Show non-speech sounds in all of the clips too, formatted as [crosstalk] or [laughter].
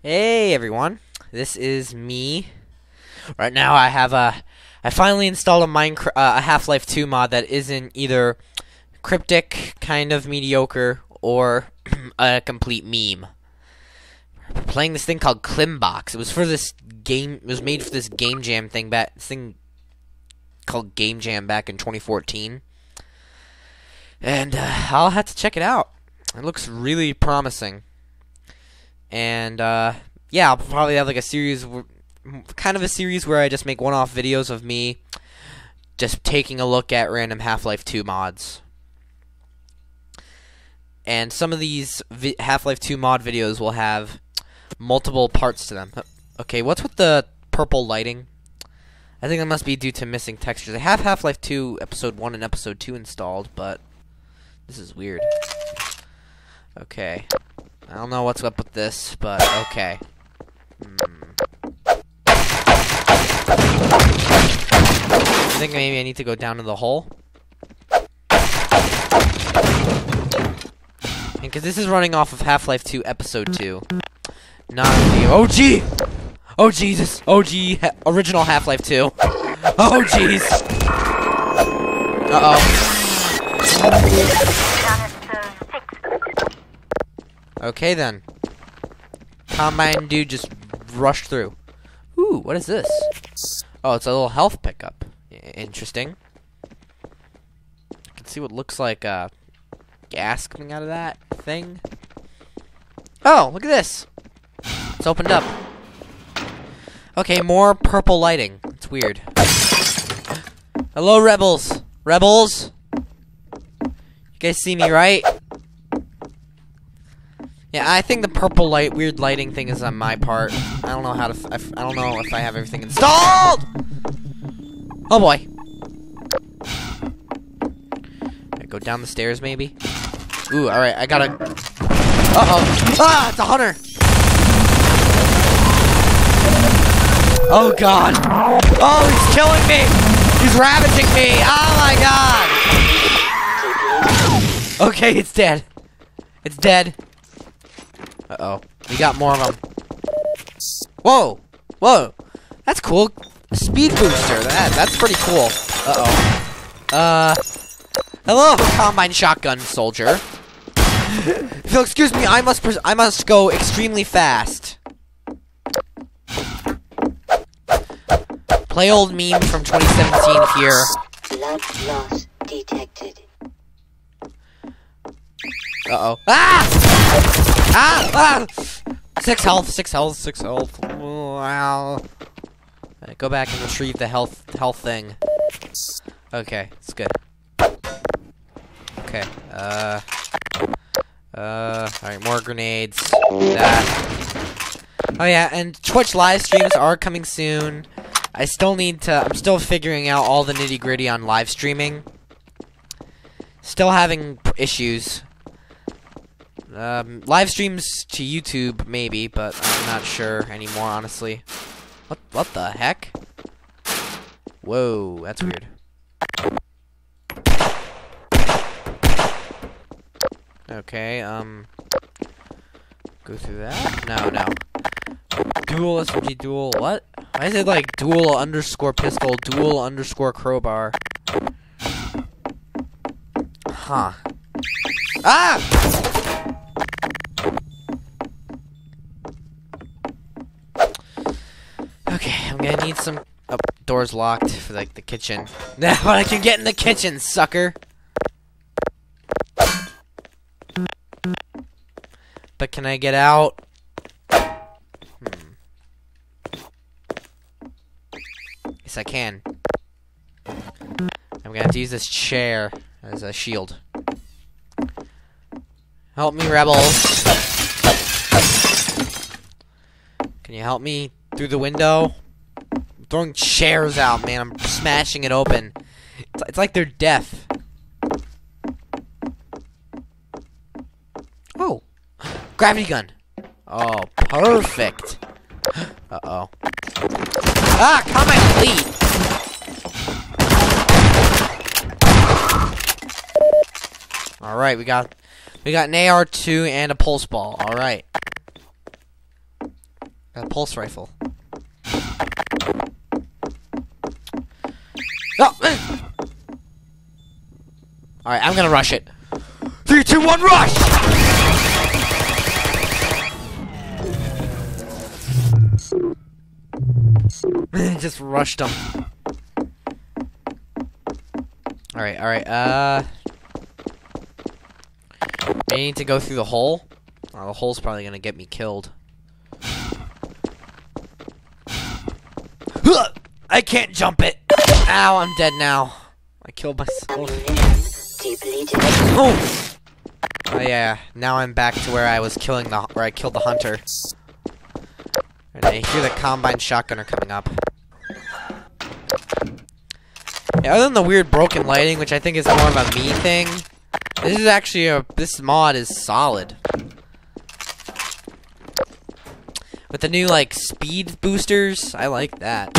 Hey everyone, this is me. Right now, I have a, I finally installed a Minecraft, uh, a Half-Life 2 mod that isn't either cryptic, kind of mediocre, or [clears throat] a complete meme. We're playing this thing called Climbox. It was for this game. It was made for this Game Jam thing back. Thing called Game Jam back in 2014. And uh, I'll have to check it out. It looks really promising and uh, yeah, I'll probably have like a series, kind of a series where I just make one-off videos of me just taking a look at random Half-Life 2 mods. And some of these Half-Life 2 mod videos will have multiple parts to them. Okay, what's with the purple lighting? I think that must be due to missing textures. I have Half-Life 2 Episode 1 and Episode 2 installed, but this is weird. Okay. I don't know what's up with this, but okay. Hmm. I think maybe I need to go down to the hole. Because this is running off of Half-Life 2 Episode 2. Not the OG! Oh Jesus! OG ha original Half-Life 2. Oh jeez! Uh-oh. Okay then. Combine dude just rushed through. Ooh, what is this? Oh, it's a little health pickup. Interesting. I can see what looks like uh, gas coming out of that thing. Oh, look at this. It's opened up. Okay, more purple lighting. It's weird. Hello, rebels. Rebels. You guys see me, right? Yeah, I think the purple light, weird lighting thing is on my part. I don't know how to. I don't know if I have everything installed. Oh boy. go down the stairs, maybe. Ooh, all right. I gotta. Uh oh. Ah, it's a hunter. Oh god. Oh, he's killing me. He's ravaging me. Oh my god. Okay, it's dead. It's dead. Uh-oh. We got more of them. Whoa! Whoa! That's cool. Speed booster. That, that's pretty cool. Uh-oh. Uh... Hello, Combine Shotgun Soldier. if you'll excuse me, I must I must go extremely fast. Play old meme from 2017 here. Blood loss detected. Uh-oh. Ah! Ah! Ah! Six health, six health, six health. Wow. Go back and retrieve the health health thing. Okay, it's good. Okay, uh... Uh, alright, more grenades. That. Oh yeah, and Twitch live streams are coming soon. I still need to, I'm still figuring out all the nitty gritty on live streaming. Still having issues. Um, live streams to YouTube, maybe, but I'm not sure anymore, honestly. What, what the heck? Whoa, that's weird. Okay, um... Go through that? No, no. Dual SMG dual, what? Why is it like dual underscore pistol, dual underscore crowbar? Huh. Ah! Okay, I'm gonna need some... Oh, doors locked for, like, the kitchen. [laughs] Now I can get in the kitchen, sucker! But can I get out? Hmm. Yes, I can. I'm gonna have to use this chair as a shield. Help me, rebels! Can you help me through the window. Throwing chairs out, man. I'm smashing it open. It's, it's like they're deaf. Oh. Gravity gun. Oh, perfect. Uh-oh. Ah, come lead. Alright, we got we got an AR2 and a pulse ball. Alright. A pulse rifle. Alright, I'm gonna rush it. Three, two, one, rush! [laughs] Just rushed him. Alright, alright, uh... I need to go through the hole. Oh, the hole's probably gonna get me killed. [laughs] I can't jump it! Ow, I'm dead now. I killed myself. Oh! Oh yeah, now I'm back to where I was killing the- where I killed the hunter. And I hear the combine shotgunner coming up. Yeah, other than the weird broken lighting, which I think is more of a me thing, this is actually a- this mod is solid. With the new, like, speed boosters, I like that.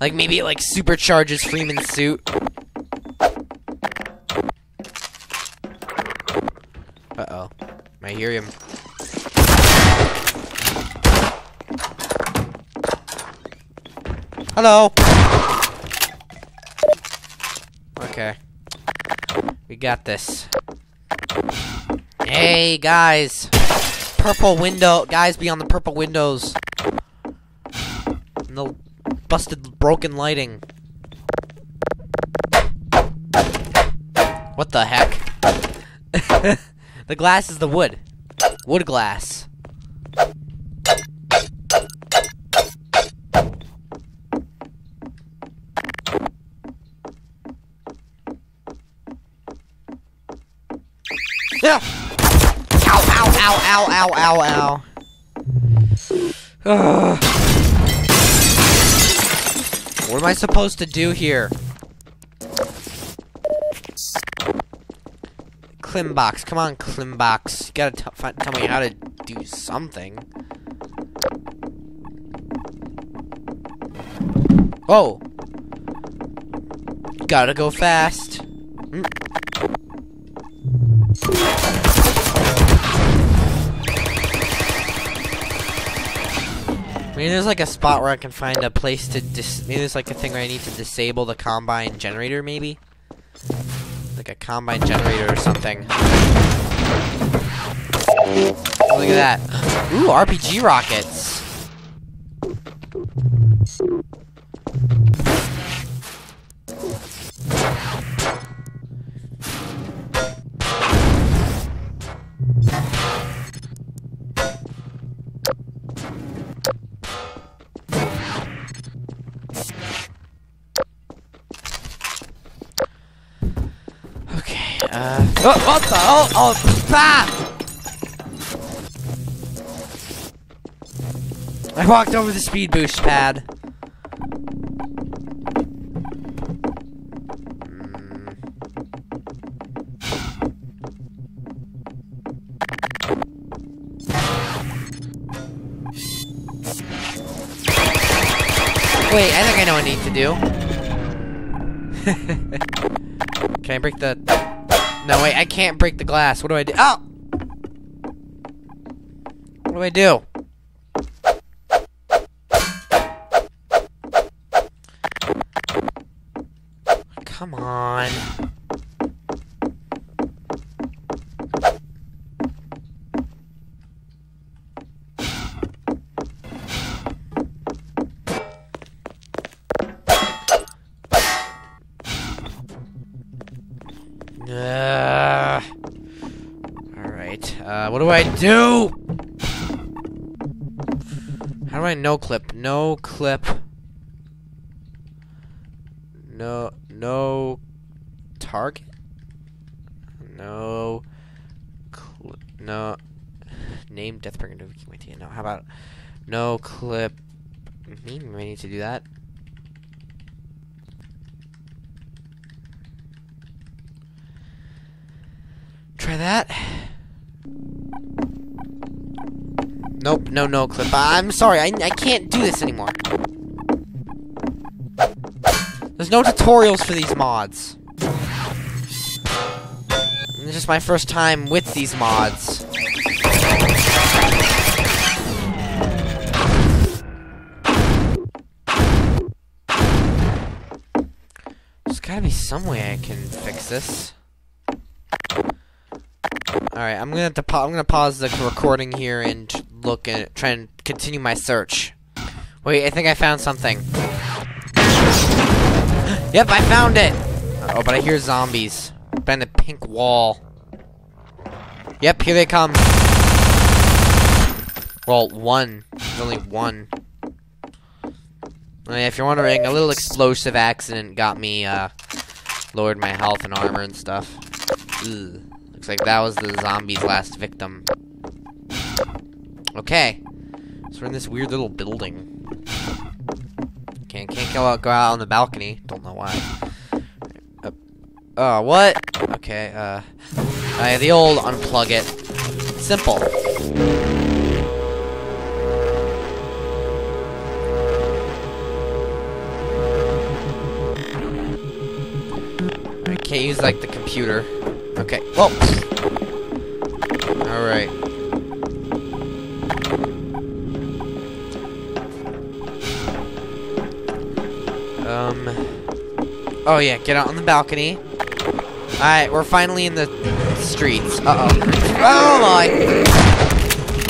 Like, maybe it, like, supercharges Freeman's suit. Uh-oh. I hear him. Hello! Okay. We got this. Hey, guys! Purple window. Guys, be on the purple windows. No busted, broken lighting. What the heck? [laughs] the glass is the wood. Wood glass. Yeah. Ow, ow, ow, ow, ow, ow, ow. Ugh. [sighs] Ah. What am I supposed to do here? Climbox, come on, Climbox. You gotta tell me how to do something. Oh! Gotta go fast. Mm. Maybe there's like a spot where I can find a place to dis- maybe there's like a thing where I need to disable the combine generator maybe? Like a combine generator or something. Look at that. Ooh, RPG rockets. Okay, uh... Oh, what the? Oh, oh, stop! I walked over the speed boost pad. Wait, I think I know what I need to do. [laughs] Can I break the... No, wait, I can't break the glass. What do I do? Oh! What do I do? Come on. Do I do? How do I no clip? No clip. No, no target? No, no, name Deathbringer to Wikipedia. No, how about no clip? Mm-hmm, Maybe I need to do that. Try that. no, no, Clip. I'm sorry, I, I can't do this anymore. There's no tutorials for these mods. This is my first time with these mods. There's gotta be some way I can fix this. Alright, I'm gonna I'm gonna pause the recording here and look and try and continue my search. Wait, I think I found something. [gasps] yep, I found it! Oh, but I hear zombies. Behind the pink wall. Yep, here they come. Well, one. There's only one. If you're wondering, a little explosive accident got me, uh, lowered my health and armor and stuff. Ugh. Looks like that was the zombie's last victim. Okay. So we're in this weird little building. Can't, can't go out, go out on the balcony. Don't know why. Uh, uh what? Okay, uh... Uh, the old unplug it. Simple. I can't use like the computer. Okay. Whoa. All right. Oh yeah, get out on the balcony. All right, we're finally in the streets. Uh oh. My.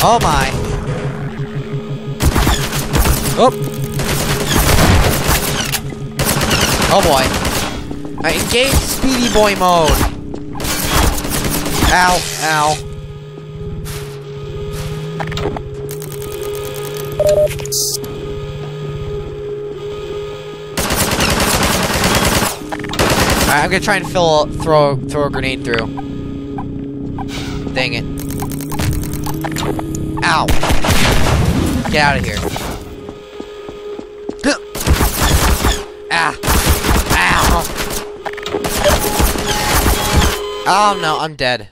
Oh my. Oh. Oh boy. I engage Speedy Boy mode. Ow, ow. Alright, I'm gonna try and fill, throw, throw a grenade through. Dang it. Ow. Get out of here. ah. Ow. Oh no, I'm dead.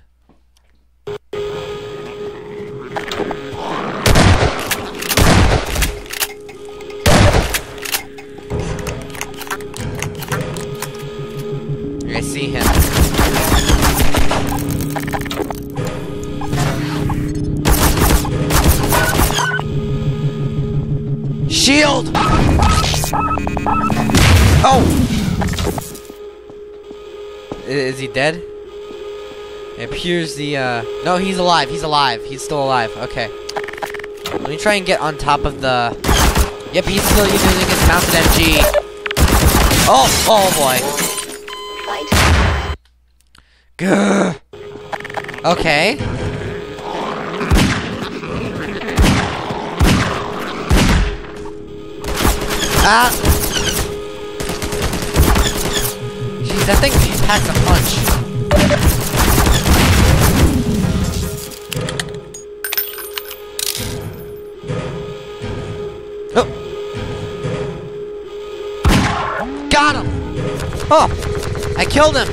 See him. Shield! Oh! Is he dead? It appears the, uh... No, he's alive. He's alive. He's still alive. Okay. Let me try and get on top of the... Yep, he's still using his mounted MG. Oh! Oh, boy. Gah. Okay. Ah! Jeez, that thing packs a punch. Oh! Got him! Oh! I killed him!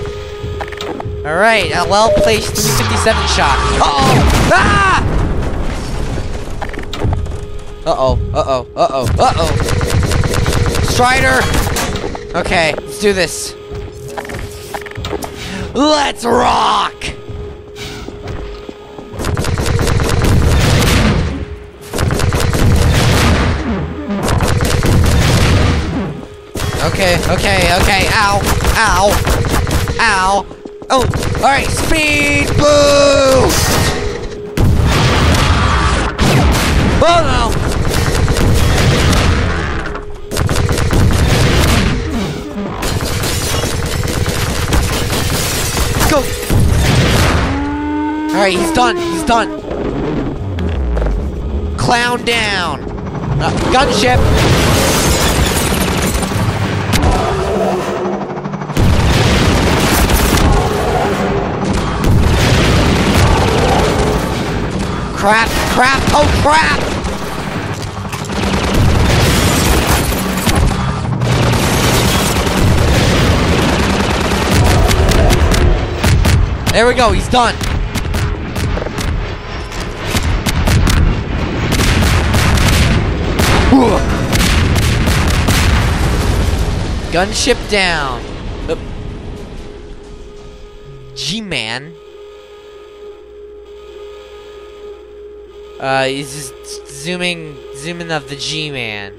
Alright, a well-placed 357 shot. Uh-oh! Ah! Uh-oh, uh-oh, uh-oh, uh-oh. Strider! Okay, let's do this. Let's rock! Okay, okay, okay, ow, ow, ow. Oh, alright, speed boost! Oh no! Go! Alright, he's done, he's done. Clown down. Uh, gunship. Crap, crap, oh crap! There we go, he's done. Gunship down. G-Man. Uh, he's just zooming, zooming of the G-Man.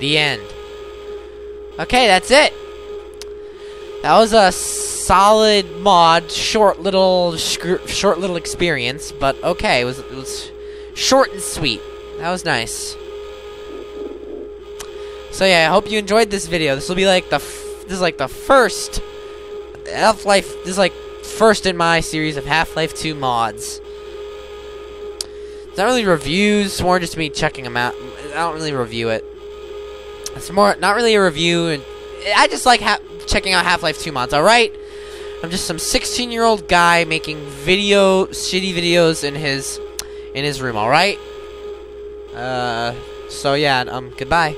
The end. Okay, that's it. That was a solid mod, short little short little experience, but okay, it was it was short and sweet. That was nice. So yeah, I hope you enjoyed this video. This will be like the this is like the first Half-Life. This is like first in my series of Half-Life 2 mods. It's not really reviews, more just me checking them out. I don't really review it. It's more not really a review, and I just like checking out Half-Life 2 mods. All right, I'm just some 16-year-old guy making video, shitty videos in his in his room. All right. Uh, so yeah, um, goodbye.